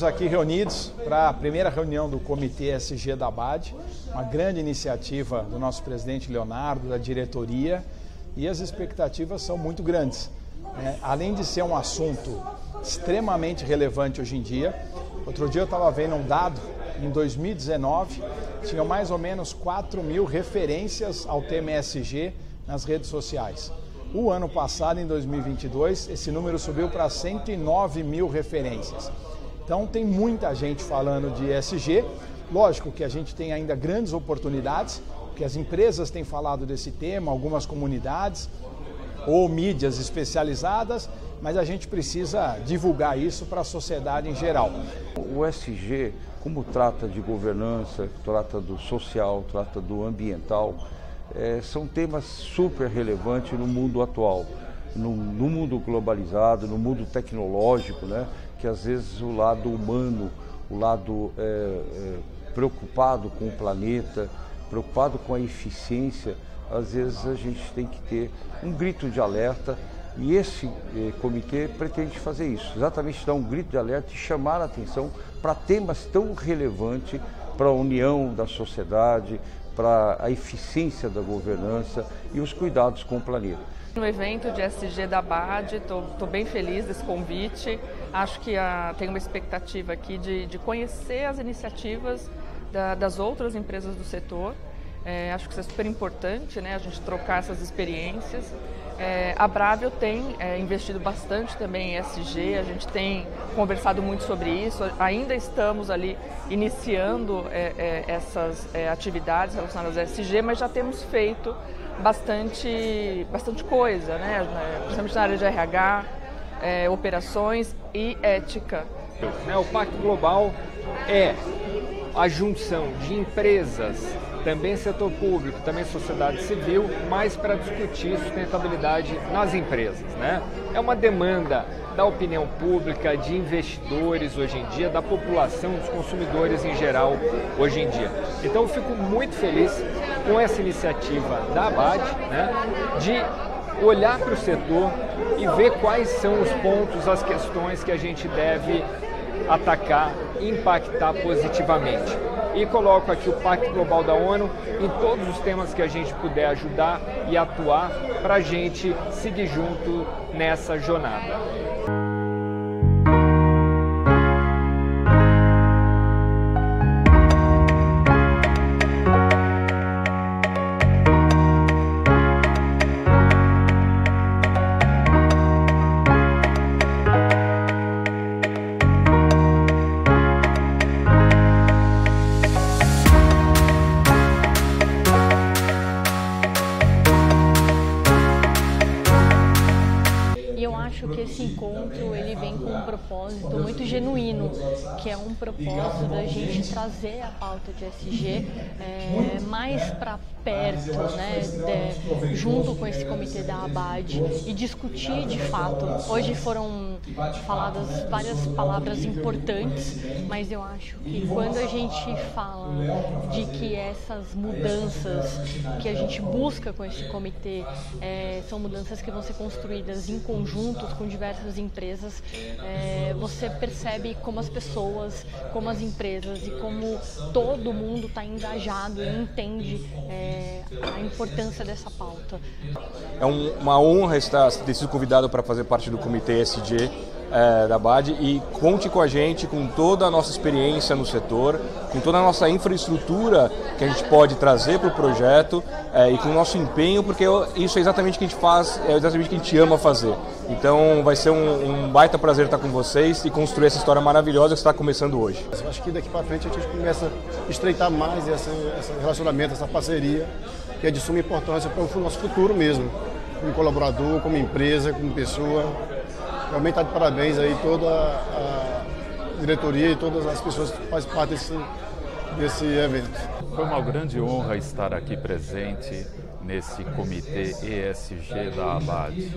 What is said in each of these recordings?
Estamos aqui reunidos para a primeira reunião do Comitê SG da BAD, uma grande iniciativa do nosso presidente Leonardo, da diretoria, e as expectativas são muito grandes. É, além de ser um assunto extremamente relevante hoje em dia, outro dia eu estava vendo um dado, em 2019 tinham mais ou menos 4 mil referências ao tema nas redes sociais. O ano passado, em 2022, esse número subiu para 109 mil referências. Então tem muita gente falando de ESG. Lógico que a gente tem ainda grandes oportunidades, porque as empresas têm falado desse tema, algumas comunidades ou mídias especializadas, mas a gente precisa divulgar isso para a sociedade em geral. O ESG, como trata de governança, trata do social, trata do ambiental, é, são temas super relevantes no mundo atual, no, no mundo globalizado, no mundo tecnológico, né? Que às vezes o lado humano, o lado é, é, preocupado com o planeta, preocupado com a eficiência, às vezes a gente tem que ter um grito de alerta. E esse eh, comitê pretende fazer isso, exatamente dar um grito de alerta e chamar a atenção para temas tão relevantes para a união da sociedade, para a eficiência da governança e os cuidados com o planeta. No evento de SG da BAD, estou bem feliz desse convite. Acho que a, tem uma expectativa aqui de, de conhecer as iniciativas da, das outras empresas do setor. É, acho que isso é super importante, né, a gente trocar essas experiências. É, a Bravio tem é, investido bastante também em SG, a gente tem conversado muito sobre isso, ainda estamos ali iniciando é, é, essas é, atividades relacionadas a SG, mas já temos feito bastante, bastante coisa, né? principalmente na área de RH, é, operações e ética. O Pacto Global é a junção de empresas, também setor público, também sociedade civil, mas para discutir sustentabilidade nas empresas. Né? É uma demanda da opinião pública, de investidores hoje em dia, da população, dos consumidores em geral hoje em dia. Então eu fico muito feliz com essa iniciativa da ABAD né, de olhar para o setor e ver quais são os pontos, as questões que a gente deve atacar e impactar positivamente. E coloco aqui o Pacto Global da ONU em todos os temas que a gente puder ajudar e atuar para a gente seguir junto nessa jornada. Acho que esse encontro ele vem com um propósito muito genuíno, que é um propósito da gente trazer a pauta de SG é, mais para perto, né, de, junto com esse comitê da ABAD e discutir de fato. Hoje foram faladas várias palavras importantes, mas eu acho que quando a gente fala de que essas mudanças que a gente busca com esse comitê é, são mudanças que vão ser construídas em conjunto com diversas empresas, é, você percebe como as pessoas, como as empresas e como todo mundo está engajado e entende é, a importância dessa pauta. É um, uma honra estar ter sido convidado para fazer parte do comitê SG é, da BAD e conte com a gente, com toda a nossa experiência no setor, com toda a nossa infraestrutura que a gente pode trazer para o projeto é, e com o nosso empenho, porque isso é exatamente o que a gente faz, é exatamente o que a gente ama fazer. Então vai ser um, um baita prazer estar com vocês e construir essa história maravilhosa que está começando hoje. Eu acho que daqui para frente a gente começa a estreitar mais esse, esse relacionamento, essa parceria, que é de suma importância para o nosso futuro mesmo, como colaborador, como empresa, como pessoa. Realmente está de parabéns aí toda a diretoria e todas as pessoas que fazem parte desse, desse evento. Foi uma grande honra estar aqui presente nesse comitê ESG da ABAD,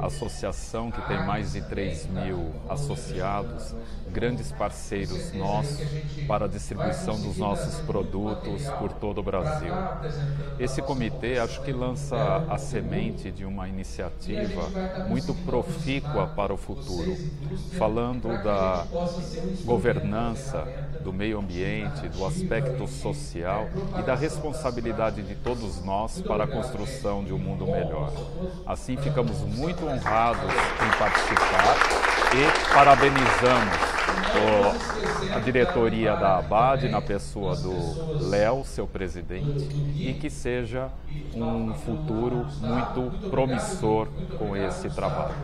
associação que tem mais de 3 mil associados, grandes parceiros nossos para a distribuição dos nossos produtos por todo o Brasil. Esse comitê acho que lança a semente de uma iniciativa muito profícua para o futuro, falando da governança, do meio ambiente, do aspecto social e da responsabilidade de todos nós para a construção de um mundo melhor. Assim, ficamos muito honrados em participar e parabenizamos a diretoria da ABAD, na pessoa do Léo, seu presidente, e que seja um futuro muito promissor com esse trabalho.